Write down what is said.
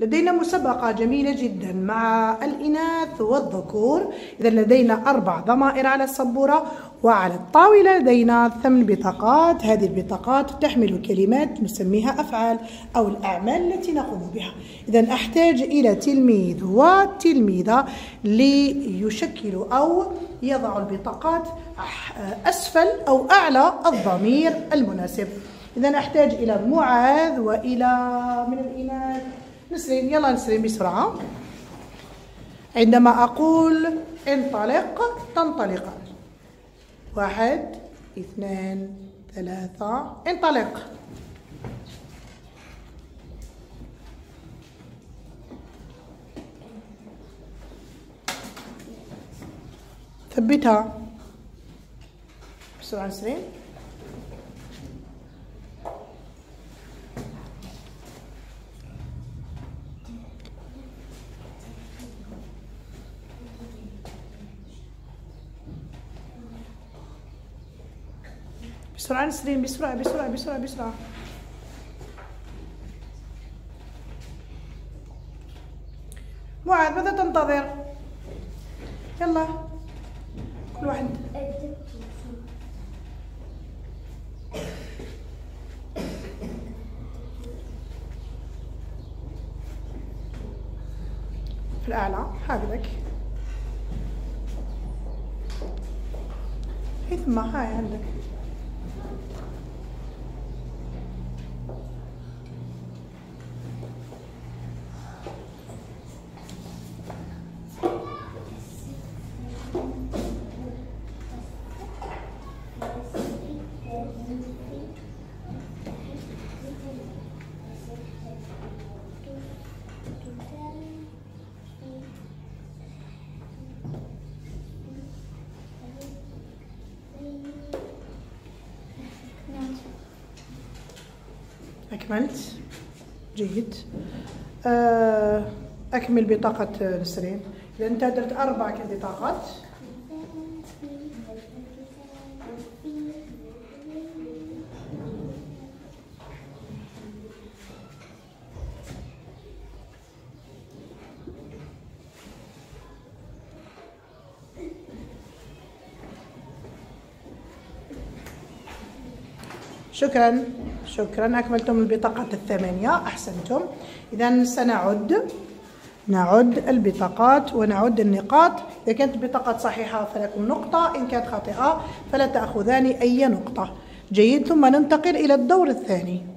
لدينا مسابقة جميلة جدا مع الإناث والذكور. إذا لدينا أربع ضمائر على السبورة وعلى الطاولة لدينا ثمان بطاقات. هذه البطاقات تحمل كلمات نسميها أفعال أو الأعمال التي نقوم بها. إذا أحتاج إلى تلميذ وتلميذة ليشكلوا أو يضعوا البطاقات أسفل أو أعلى الضمير المناسب. إذا أحتاج إلى معاذ وإلى من الإناث؟ نسرين يلا نسرين بسرعة. عندما أقول انطلق تنطلقان واحد اثنان ثلاثة انطلق. ثبتها. بسرعة نسرين بسرعة نسرين بسرعة بسرعة بسرعة بسرعة. معاذ ماذا تنتظر؟ يلا. كل واحد. في الأعلى هكذاك هي ثم هاي عندك. أكملت. جيد. آه، أكمل بطاقة نسرين. إذا أنت درت أربع بطاقات؟ شكرا. شكرا. أكملتم البطاقة الثمانية. أحسنتم. إذا سنعد. نعد البطاقات ونعد النقاط. إذا كانت البطاقات صحيحة فلكم نقطة. إن كانت خاطئة فلا تأخذان أي نقطة. جيد. ثم ننتقل إلى الدور الثاني.